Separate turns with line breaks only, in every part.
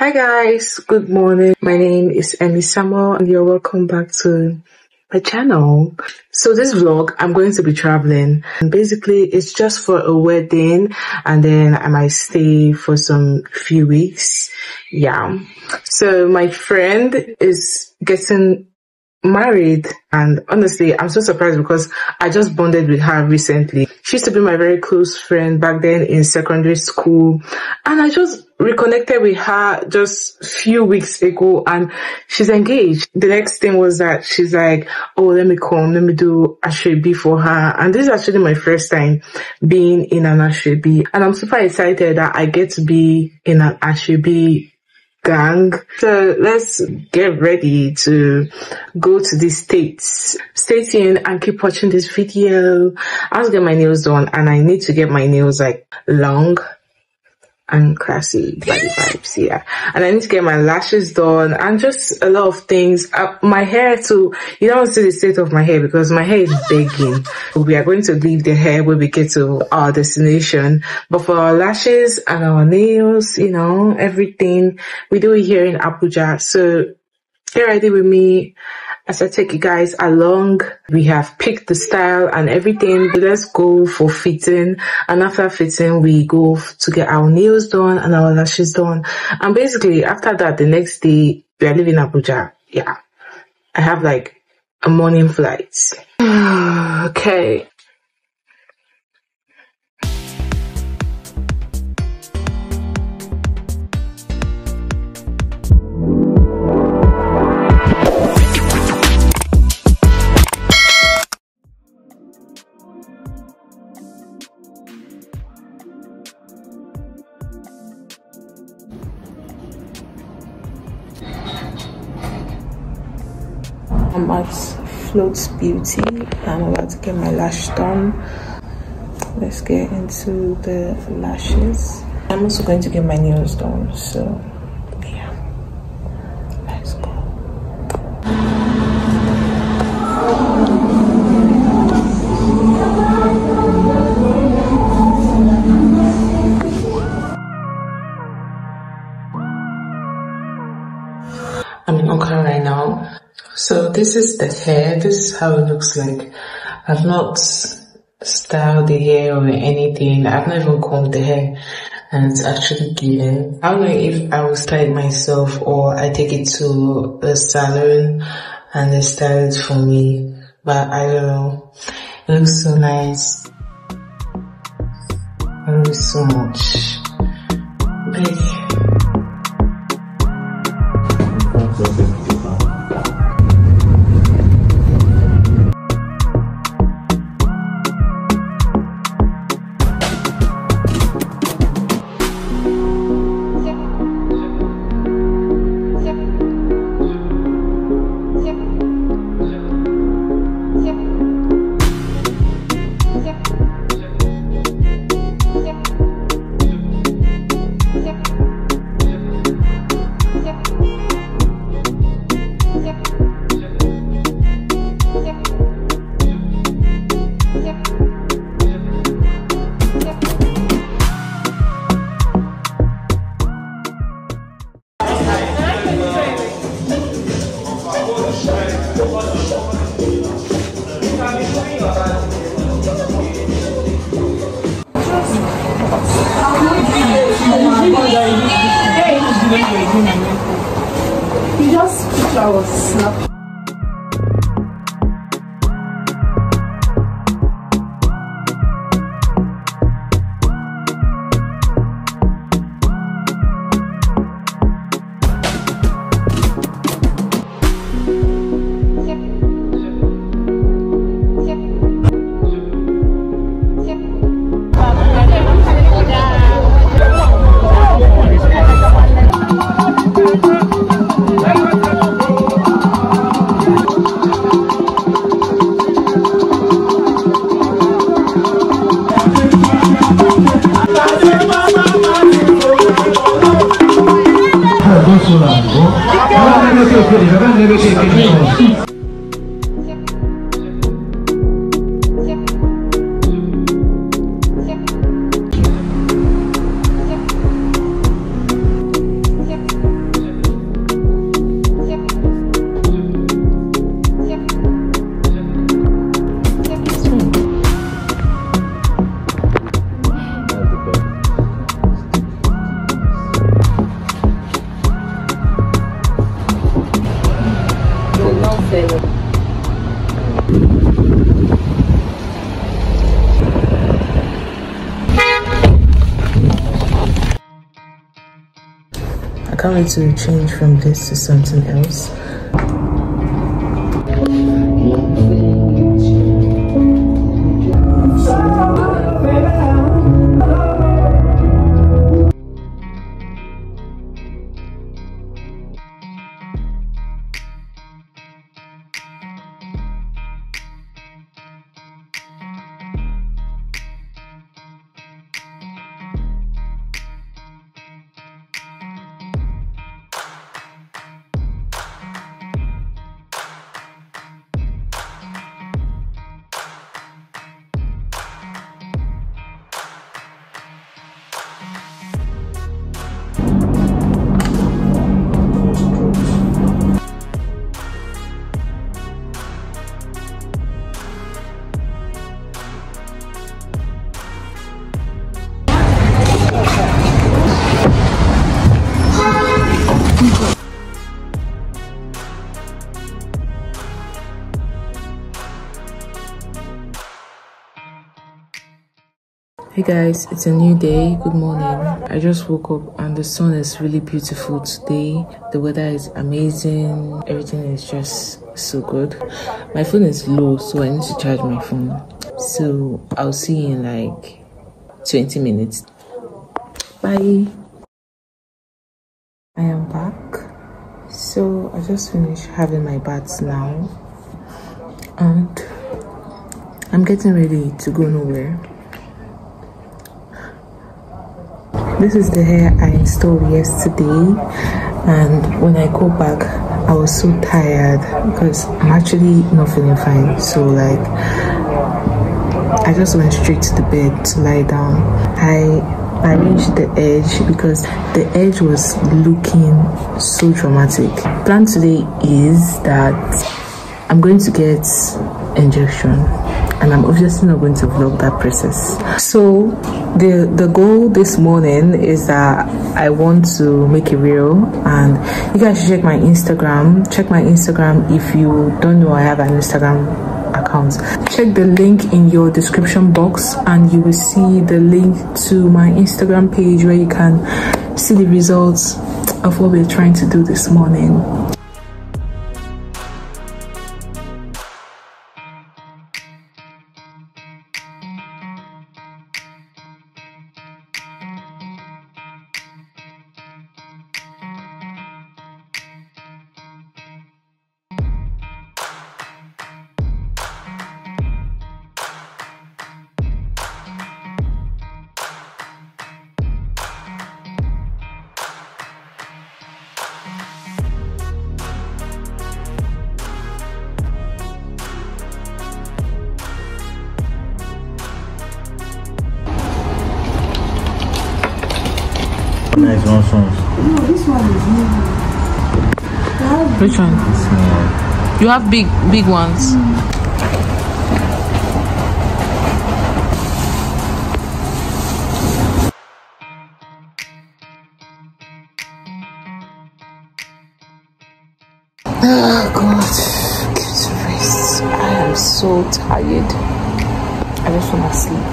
Hi guys, good morning. My name is Emi Samuel and you're welcome back to my channel. So this vlog, I'm going to be traveling and basically it's just for a wedding and then I might stay for some few weeks. Yeah. So my friend is getting married and honestly i'm so surprised because i just bonded with her recently she used to be my very close friend back then in secondary school and i just reconnected with her just few weeks ago and she's engaged the next thing was that she's like oh let me come let me do asoebi for her and this is actually my first time being in an asoebi and i'm super excited that i get to be in an asoebi gang. So let's get ready to go to the States. Stay tuned and keep watching this video. I want to get my nails done and I need to get my nails like long and classy body vibes yeah. And i need to get my lashes done and just a lot of things. Uh, my hair too. You don't see the state of my hair because my hair is begging. We are going to leave the hair when we get to our destination. But for our lashes and our nails you know everything we do it here in abuja. So get ready with me as I take you guys along. We have picked the style and everything. Let's go for fitting. And after fitting, we go to get our nails done and our lashes done. And basically after that, the next day, we are leaving Abuja. Yeah. I have like a morning flight. okay. Beauty. I'm about to get my lash done. Let's get into the lashes. I'm also going to get my nails done, so this is the hair. This is how it looks like. I've not styled the hair or anything. I've not even combed the hair and it's actually given. I don't know if I will style it myself or I take it to a salon and they style it for me. But I don't know. It looks so nice. I love so much. Like,
You just picture was snap.
quindi per rendere più semplice To change from this to something else. Hey guys, it's a new day. Good morning. I just woke up and the sun is really beautiful today. The weather is amazing. Everything is just so good. My phone is low, so I need to charge my phone. So I'll see you in like 20 minutes. Bye. I am back. So I just finished having my bath now. And I'm getting ready to go nowhere. This is the hair i installed yesterday and when i go back i was so tired because i'm actually not feeling fine. So like i just went straight to the bed to lie down. I arranged the edge because the edge was looking so dramatic. Plan today is that i'm going to get injection and I'm obviously not going to vlog that process. So the the goal this morning is that I want to make a reel and you guys should check my Instagram. Check my Instagram if you don't know I have an Instagram account. Check the link in your description box and you will see the link to my Instagram page where you can see the results of what we're trying to do this morning.
Nice one songs.
No, this one is new.
Which one?
Small.
You have big big ones. Oh God, get to rest. I am so tired. I just want to sleep.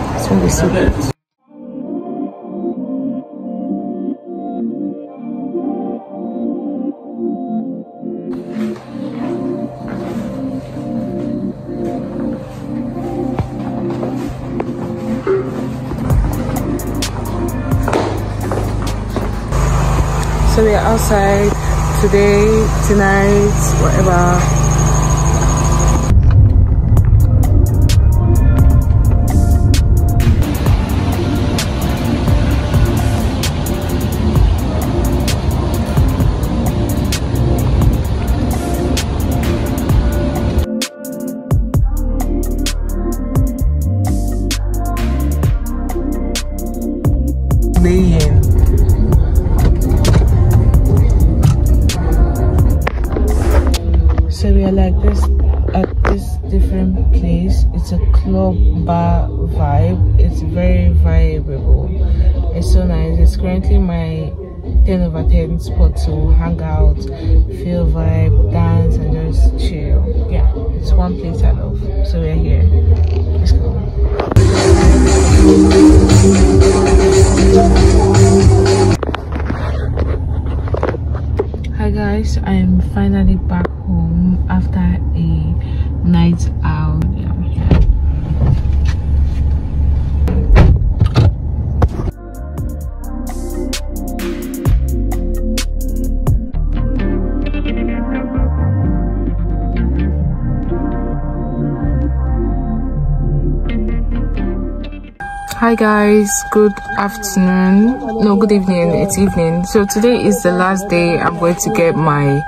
I just want to sleep. Are outside today, tonight, whatever. Like this at this different place. It's a club bar vibe. It's very viable. It's so nice. It's currently my 10 over 10 spot to hang out, feel vibe, dance, and just chill. Yeah, it's one place I love. So we're here. Let's go. Hi guys i'm finally back home after a night out. Hi guys good afternoon. No good evening it's evening. So today is the last day i'm going to get my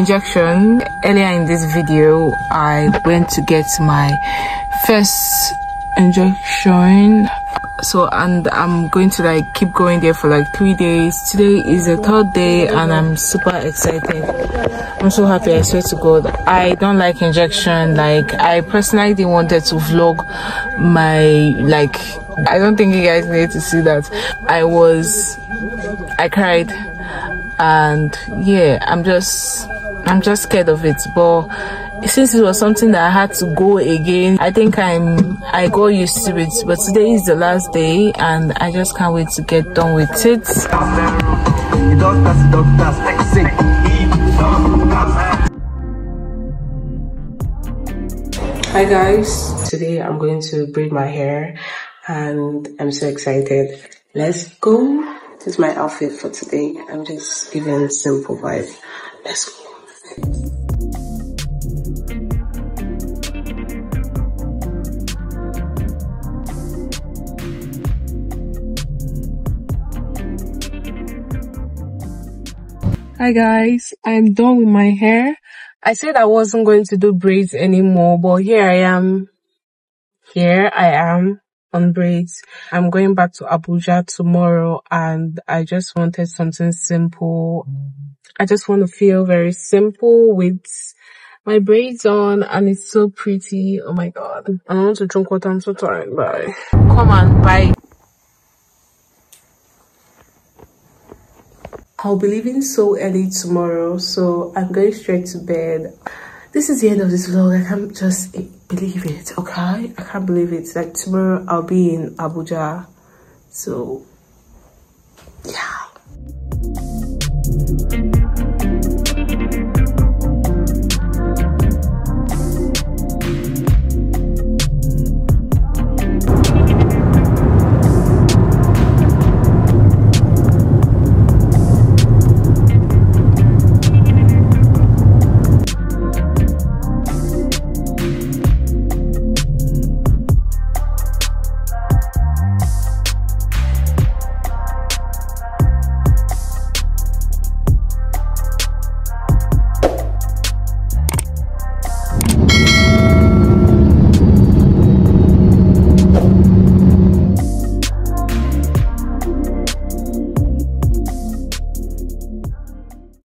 injection. Earlier in this video i went to get my first injection. So and i'm going to like keep going there for like three days. Today is the third day and i'm super excited. I'm so happy i swear to god. I don't like injection. Like i personally wanted to vlog my like I don't think you guys need to see that. I was, I cried, and yeah, I'm just, I'm just scared of it. But since it was something that I had to go again, I think I'm, I got used to it. But today is the last day, and I just can't wait to get done with it. Hi guys, today I'm going to braid my hair and I'm so excited. Let's go. This is my outfit for today. I'm just giving simple vibe. Let's go. Hi guys, I'm done with my hair. I said I wasn't going to do braids anymore, but here I am. Here I am on braids. I'm going back to Abuja tomorrow and I just wanted something simple. I just want to feel very simple with my braids on and it's so pretty. Oh my god. I want to drink water. I'm so tired. Bye. Come on, bye. I'll be leaving so early tomorrow, so I'm going straight to bed. This is the end of this vlog. I can't just believe it, okay? I can't believe it. Like tomorrow I'll be in Abuja. So